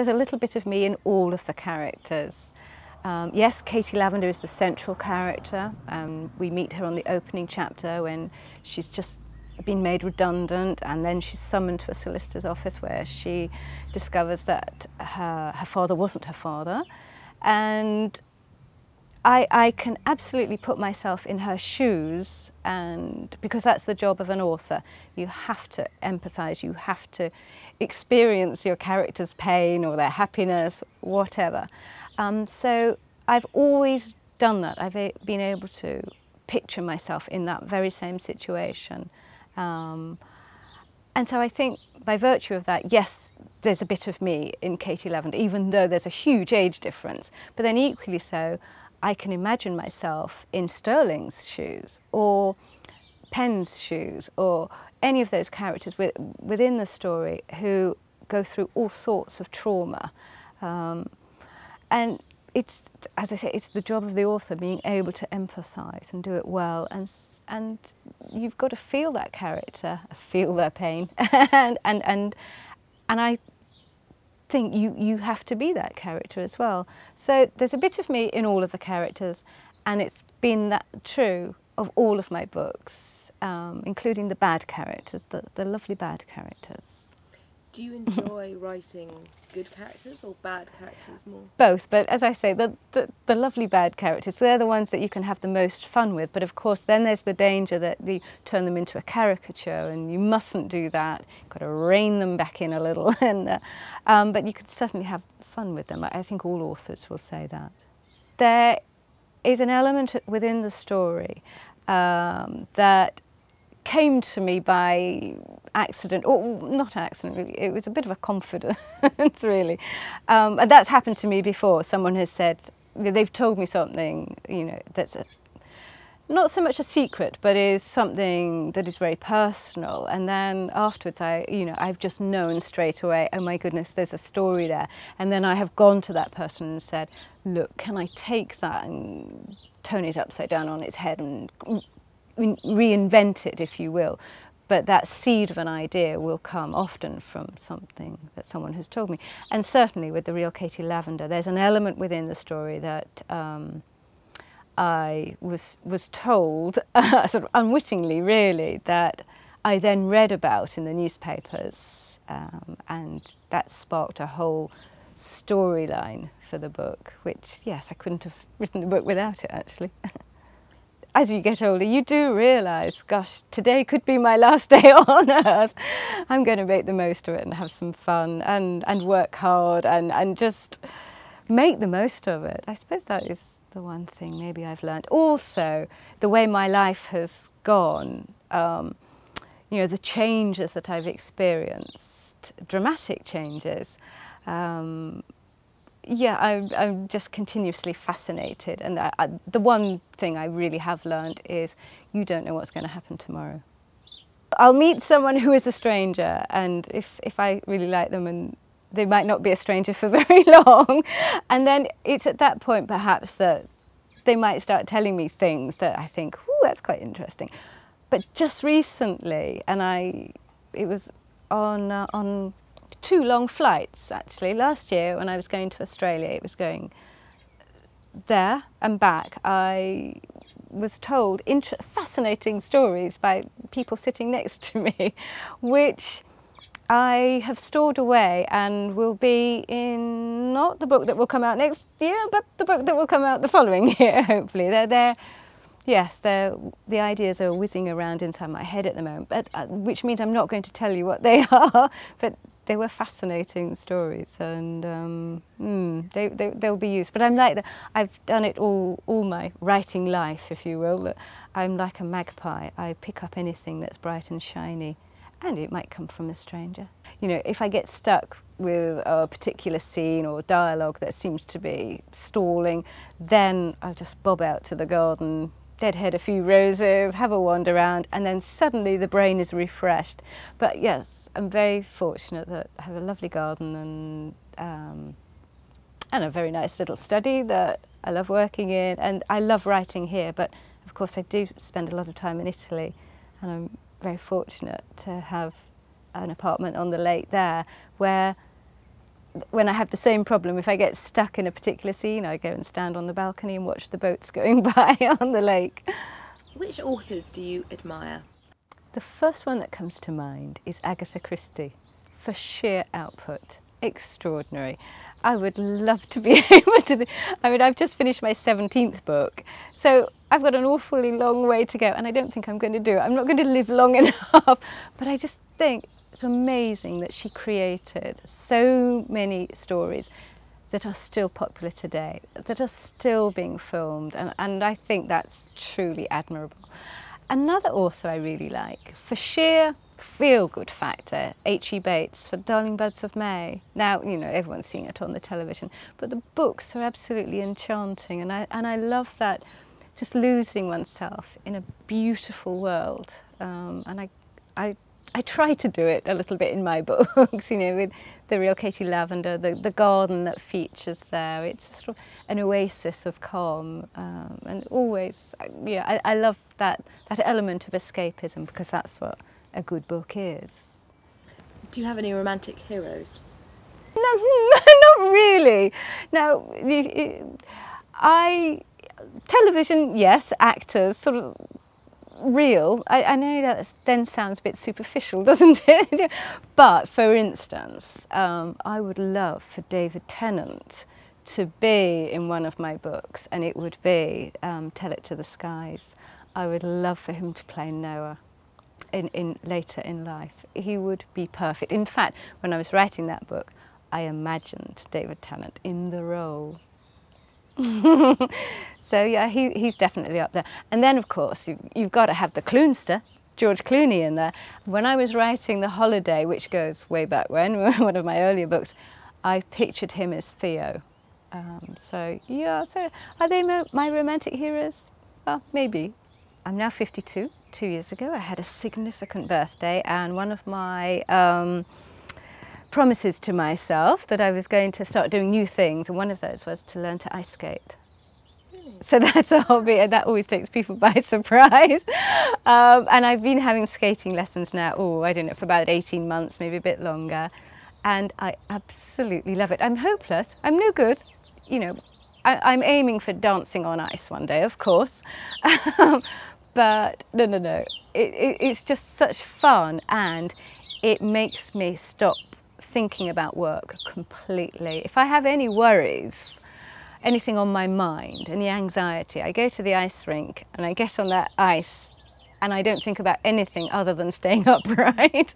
there's a little bit of me in all of the characters. Um, yes, Katie Lavender is the central character. Um, we meet her on the opening chapter when she's just been made redundant and then she's summoned to a solicitor's office where she discovers that her, her father wasn't her father. And I, I can absolutely put myself in her shoes and because that's the job of an author. You have to empathise, you have to experience your character's pain or their happiness, whatever. Um, so I've always done that. I've been able to picture myself in that very same situation. Um, and so I think by virtue of that, yes, there's a bit of me in Katie Lavender, even though there's a huge age difference. But then equally so, I can imagine myself in Sterling's shoes or Penn's shoes or any of those characters within the story who go through all sorts of trauma. Um, and it's, as I say, it's the job of the author being able to empathise and do it well. And, and you've got to feel that character, feel their pain. and, and, and, and I think you, you have to be that character as well. So there's a bit of me in all of the characters, and it's been that true of all of my books, um, including the bad characters, the, the lovely bad characters. Do you enjoy writing good characters or bad characters more? Both, but as I say, the, the, the, lovely bad characters, they're the ones that you can have the most fun with. But of course, then there's the danger that you turn them into a caricature, and you mustn't do that. You've got to rein them back in a little. and, uh, um, but you could certainly have fun with them. I think all authors will say that. There is an element within the story um, that came to me by accident, or not accident really, it was a bit of a confidence really. Um, and that's happened to me before. Someone has said, they've told me something, you know, that's a, not so much a secret, but is something that is very personal. And then afterwards, I, you know, I've just known straight away, oh my goodness, there's a story there. And then I have gone to that person and said, look, can I take that and turn it upside down on its head and reinvent it, if you will. But that seed of an idea will come often from something that someone has told me. And certainly with the real Katie Lavender, there's an element within the story that um, I was, was told, sort of unwittingly really, that I then read about in the newspapers. Um, and that sparked a whole storyline for the book, which, yes, I couldn't have written the book without it actually. as you get older, you do realise, gosh, today could be my last day on earth. I'm going to make the most of it and have some fun and, and work hard and, and just make the most of it. I suppose that is the one thing maybe I've learned. Also, the way my life has gone, um, you know, the changes that I've experienced, dramatic changes, um, yeah, I, I'm just continuously fascinated. And I, I, the one thing I really have learned is you don't know what's going to happen tomorrow. I'll meet someone who is a stranger, and if, if I really like them, and they might not be a stranger for very long, and then it's at that point perhaps that they might start telling me things that I think, oh, that's quite interesting. But just recently, and I, it was on, uh, on two long flights actually. Last year when I was going to Australia, it was going there and back. I was told fascinating stories by people sitting next to me, which I have stored away and will be in not the book that will come out next year, but the book that will come out the following year, hopefully. They're there. Yes, they're, the ideas are whizzing around inside my head at the moment, but, uh, which means I'm not going to tell you what they are, but they were fascinating stories and um, mm, they, they, they'll be used. But I'm like that, I've done it all, all my writing life, if you will. I'm like a magpie. I pick up anything that's bright and shiny and it might come from a stranger. You know, if I get stuck with a particular scene or dialogue that seems to be stalling, then I'll just bob out to the garden, deadhead a few roses, have a wander around, and then suddenly the brain is refreshed. But yes, I'm very fortunate that I have a lovely garden and um, and a very nice little study that I love working in and I love writing here but of course I do spend a lot of time in Italy and I'm very fortunate to have an apartment on the lake there where when I have the same problem, if I get stuck in a particular scene, I go and stand on the balcony and watch the boats going by on the lake. Which authors do you admire? The first one that comes to mind is Agatha Christie for sheer output. Extraordinary. I would love to be able to. Do, I mean, I've just finished my 17th book, so I've got an awfully long way to go, and I don't think I'm going to do it. I'm not going to live long enough, but I just think it's amazing that she created so many stories that are still popular today, that are still being filmed, and, and I think that's truly admirable. Another author I really like, for sheer feel good factor, H.E. Bates for Darling Buds of May. Now, you know, everyone's seeing it on the television, but the books are absolutely enchanting, and I, and I love that just losing oneself in a beautiful world. Um, and I, I I try to do it a little bit in my books, you know, with the real Katie Lavender, the, the garden that features there. It's sort of an oasis of calm. Um, and always, yeah, I, I love that, that element of escapism because that's what a good book is. Do you have any romantic heroes? No, not really. Now, I, television, yes, actors, sort of real. I, I know that then sounds a bit superficial, doesn't it? but for instance, um, I would love for David Tennant to be in one of my books, and it would be um, Tell It to the Skies. I would love for him to play Noah in, in later in life. He would be perfect. In fact, when I was writing that book, I imagined David Tennant in the role. So yeah, he, he's definitely up there. And then of course you, you've got to have the Clunster, George Clooney in there. When I was writing The Holiday, which goes way back when, one of my earlier books, I pictured him as Theo. Um, so yeah, so are they my romantic heroes? Well, maybe. I'm now 52. Two years ago, I had a significant birthday, and one of my um, promises to myself that I was going to start doing new things, and one of those was to learn to ice skate. So that's a hobby, and that always takes people by surprise. Um, and I've been having skating lessons now, oh, I don't know, for about 18 months, maybe a bit longer. And I absolutely love it. I'm hopeless, I'm no good. You know, I, am aiming for dancing on ice one day, of course. but no, no, no. It, it, it's just such fun, and it makes me stop thinking about work completely. If I have any worries, anything on my mind, any anxiety, I go to the ice rink and I get on that ice and I don't think about anything other than staying upright.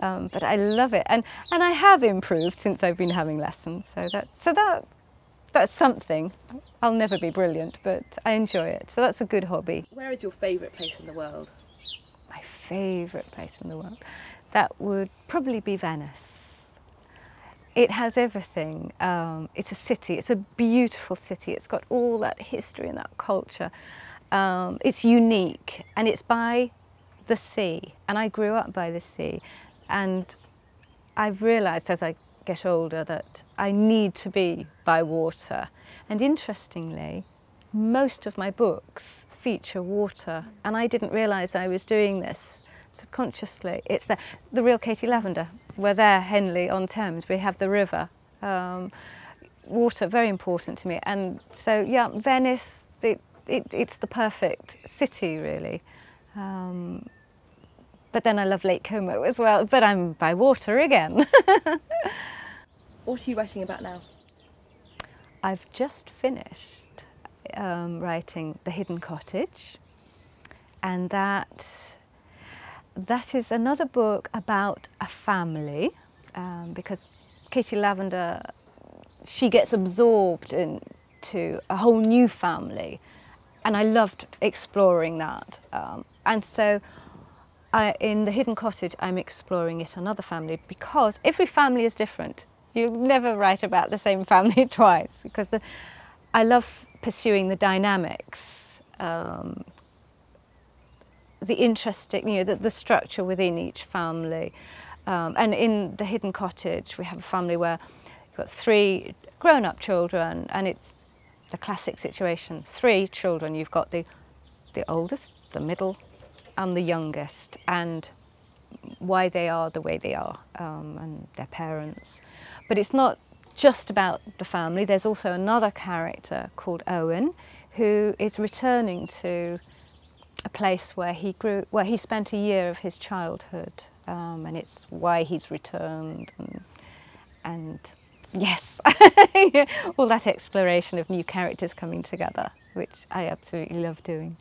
um, but I love it, and and I have improved since I've been having lessons. So that so that that's something. I'll never be brilliant, but I enjoy it. So that's a good hobby. Where is your favourite place in the world? My favourite place in the world, that would probably be Venice. It has everything. Um, it's a city, it's a beautiful city. It's got all that history and that culture. Um, it's unique and it's by the sea. And I grew up by the sea. And I've realised as I get older that I need to be by water. And interestingly, most of my books feature water. And I didn't realise I was doing this subconsciously. It's the, the real Katie Lavender. We're there, Henley on Thames. We have the river. Um, water, very important to me. And so, yeah, Venice, it, it, it's the perfect city, really. Um, but then I love Lake Como as well, but I'm by water again. what are you writing about now? I've just finished um, writing The Hidden Cottage, and that that is another book about a family um, because Katie Lavender, she gets absorbed into a whole new family. And I loved exploring that. Um, and so I, in The Hidden Cottage, I'm exploring yet another family because every family is different. You never write about the same family twice because the, I love pursuing the dynamics um, the interesting, you know, the, the structure within each family. Um, and in the hidden cottage, we have a family where you've got three grown-up children, and it's the classic situation. Three children, you've got the, the oldest, the middle, and the youngest, and why they are the way they are, um, and their parents. But it's not just about the family. There's also another character called Owen who is returning to a place where he grew, where he spent a year of his childhood, um, and it's why he's returned, and, and yes, all that exploration of new characters coming together, which I absolutely love doing.